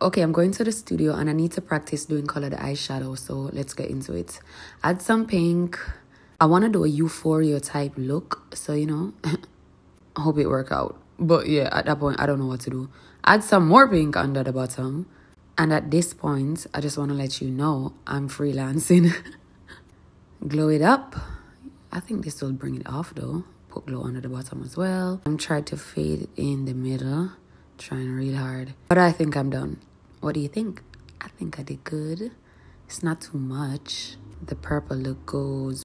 Okay, I'm going to the studio and I need to practice doing colored eyeshadow. So let's get into it. Add some pink. I want to do a euphoria type look. So, you know, hope it work out. But yeah, at that point, I don't know what to do. Add some more pink under the bottom. And at this point, I just want to let you know I'm freelancing. glow it up. I think this will bring it off though. Put glow under the bottom as well. I'm trying to fade in the middle. Trying real hard. But I think I'm done. What do you think? I think I did good. It's not too much. The purple look goes